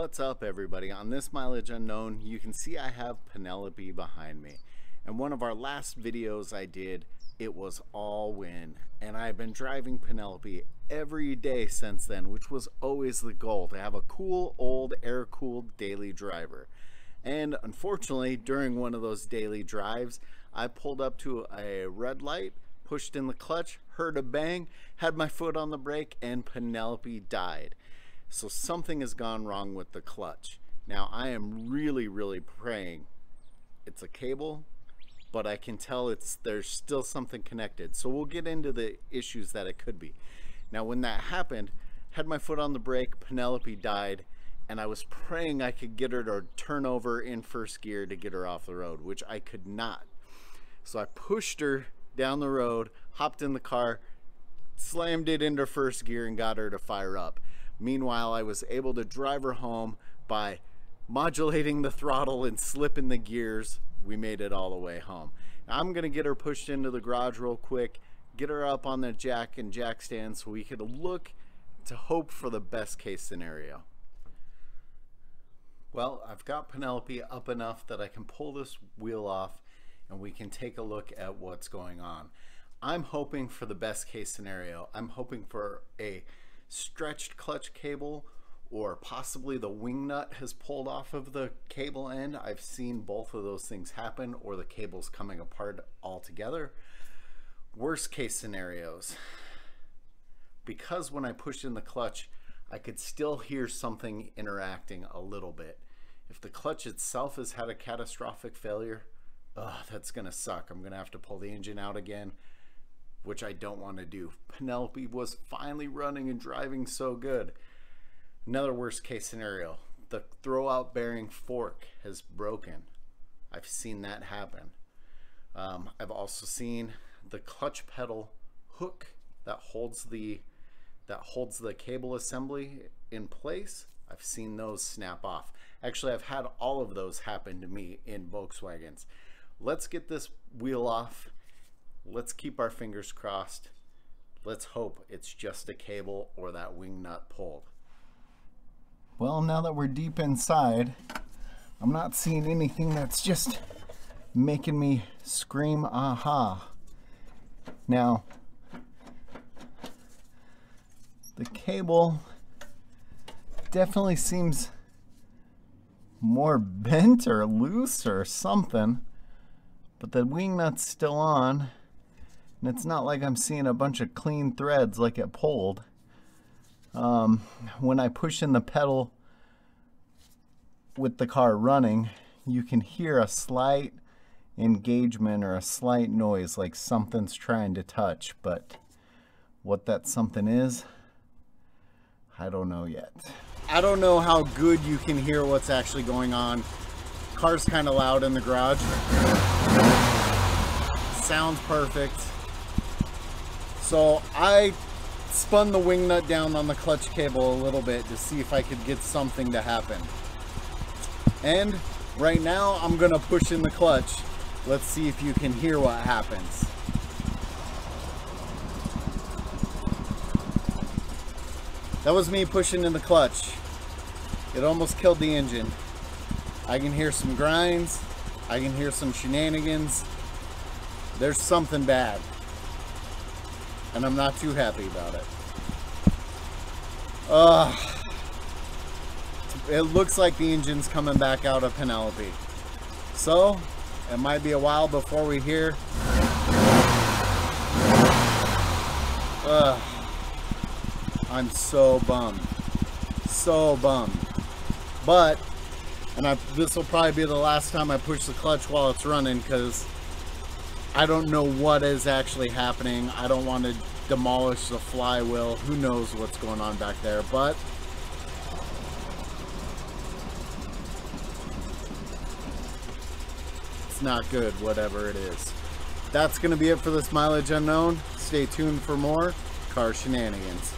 What's up everybody? On this Mileage Unknown, you can see I have Penelope behind me. And one of our last videos I did, it was all win. And I've been driving Penelope every day since then, which was always the goal, to have a cool, old, air-cooled daily driver. And unfortunately, during one of those daily drives, I pulled up to a red light, pushed in the clutch, heard a bang, had my foot on the brake, and Penelope died. So something has gone wrong with the clutch. Now I am really, really praying it's a cable, but I can tell it's there's still something connected. So we'll get into the issues that it could be. Now when that happened, had my foot on the brake, Penelope died, and I was praying I could get her to turn over in first gear to get her off the road, which I could not. So I pushed her down the road, hopped in the car, slammed it into first gear and got her to fire up. Meanwhile, I was able to drive her home by modulating the throttle and slipping the gears. We made it all the way home. I'm going to get her pushed into the garage real quick, get her up on the jack and jack stand so we could look to hope for the best case scenario. Well, I've got Penelope up enough that I can pull this wheel off and we can take a look at what's going on. I'm hoping for the best case scenario. I'm hoping for a stretched clutch cable or possibly the wing nut has pulled off of the cable end. I've seen both of those things happen or the cable's coming apart altogether. Worst case scenarios, because when I pushed in the clutch, I could still hear something interacting a little bit. If the clutch itself has had a catastrophic failure, oh, that's gonna suck. I'm gonna have to pull the engine out again which I don't want to do. Penelope was finally running and driving so good. Another worst case scenario the throwout bearing fork has broken. I've seen that happen. Um, I've also seen the clutch pedal hook that holds the that holds the cable assembly in place. I've seen those snap off. Actually, I've had all of those happen to me in Volkswagens. Let's get this wheel off let's keep our fingers crossed. Let's hope it's just a cable or that wing nut pulled. Well, now that we're deep inside, I'm not seeing anything that's just making me scream aha. Now, the cable definitely seems more bent or loose or something, but the wing nut's still on. And it's not like I'm seeing a bunch of clean threads like it pulled. Um, when I push in the pedal with the car running, you can hear a slight engagement or a slight noise like something's trying to touch, but what that something is, I don't know yet. I don't know how good you can hear what's actually going on. Car's kind of loud in the garage. Sounds perfect. So I spun the wing nut down on the clutch cable a little bit to see if I could get something to happen. And right now I'm gonna push in the clutch. Let's see if you can hear what happens. That was me pushing in the clutch. It almost killed the engine. I can hear some grinds. I can hear some shenanigans. There's something bad and I'm not too happy about it. Uh, it looks like the engine's coming back out of Penelope. So, it might be a while before we hear. Uh, I'm so bummed. So bummed. But, and I, this will probably be the last time I push the clutch while it's running because I don't know what is actually happening. I don't want to demolish the flywheel. Who knows what's going on back there, but it's not good, whatever it is. That's going to be it for this Mileage Unknown. Stay tuned for more car shenanigans.